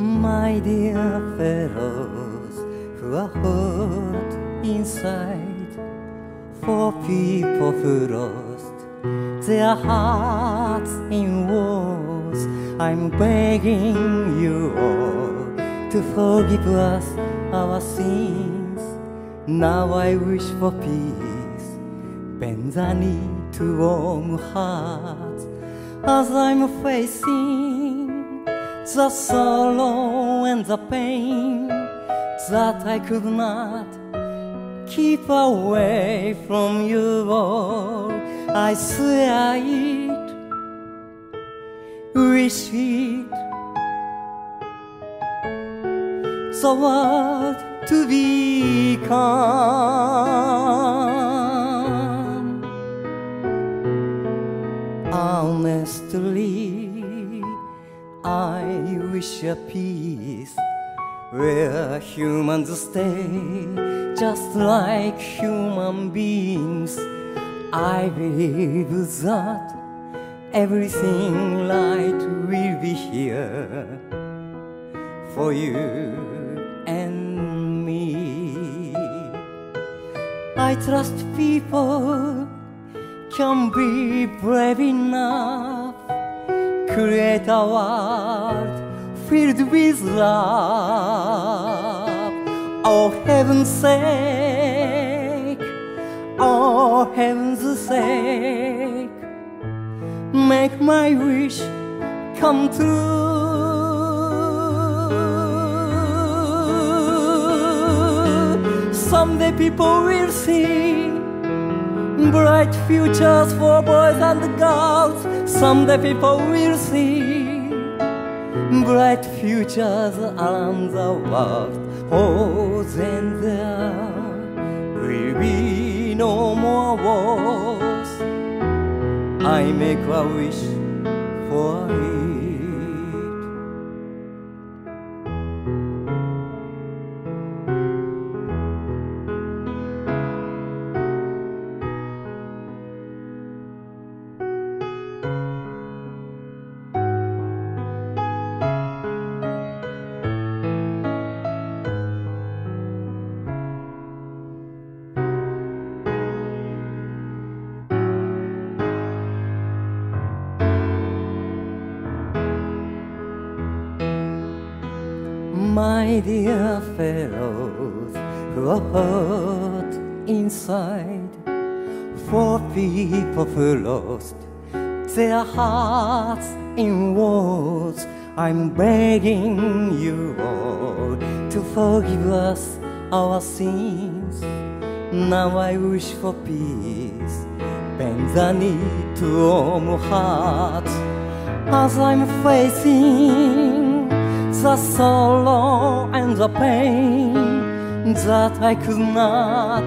My dear fellows who are hurt inside, for people who lost their hearts in wars, I'm begging you all to forgive us our sins. Now I wish for peace, bend the knee to warm hearts as I'm facing the sorrow and the pain that I could not keep away from you all. I swear it, wish it, the world to be peace where humans stay just like human beings. I believe that everything light will be here for you and me. I trust people can be brave enough, create a world filled with love. Oh, heaven's sake, oh, heaven's sake, make my wish come true. Someday people will see bright futures for boys and girls. Someday people will see bright futures around the world. Oh, then there will be no more wars. I make a wish for it. My dear fellows who are hurt inside, for people who lost their hearts in wars, I'm begging you all to forgive us our sins. Now I wish for peace, bend the knee to warm hearts as I'm facing the sorrow and the pain that I could not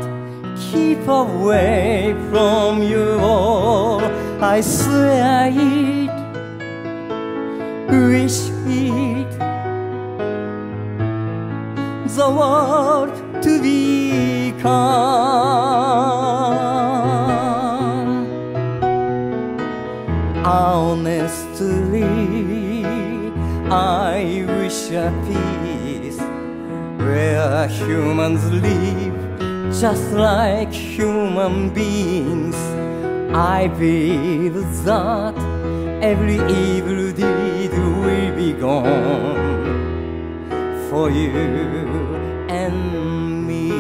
keep away from you all. I swear it, wish it, the world to be where humans live just like human beings. I believe that every evil deed will be gone for you and me.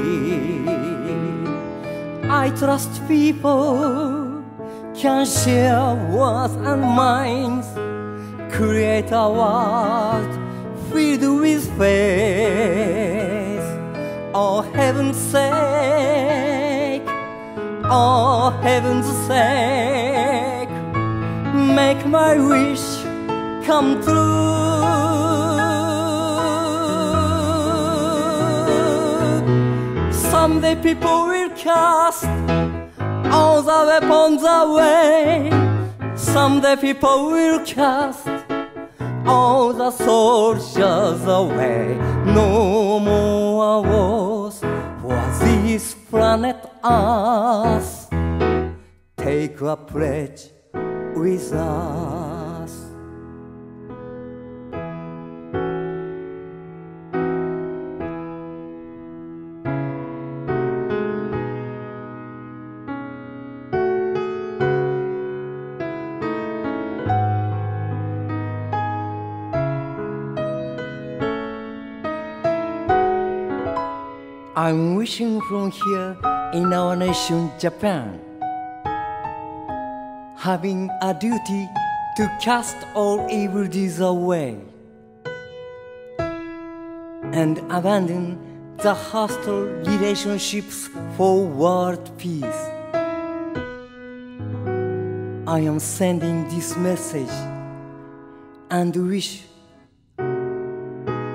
I trust people can share words and minds create a world filled with faith. Oh, heaven's sake, oh, heaven's sake, make my wish come true. Someday people will cast all the weapons away. Someday people will cast all the soldiers away. No more wars for this planet Earth. Take a pledge with us. I'm wishing from here in our nation, Japan, having a duty to cast all evil deeds away and abandon the hostile relationships for world peace. I am sending this message and wish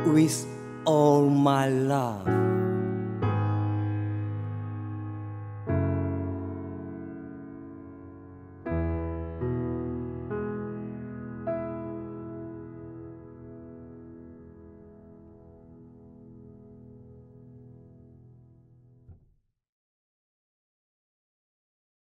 with all my love.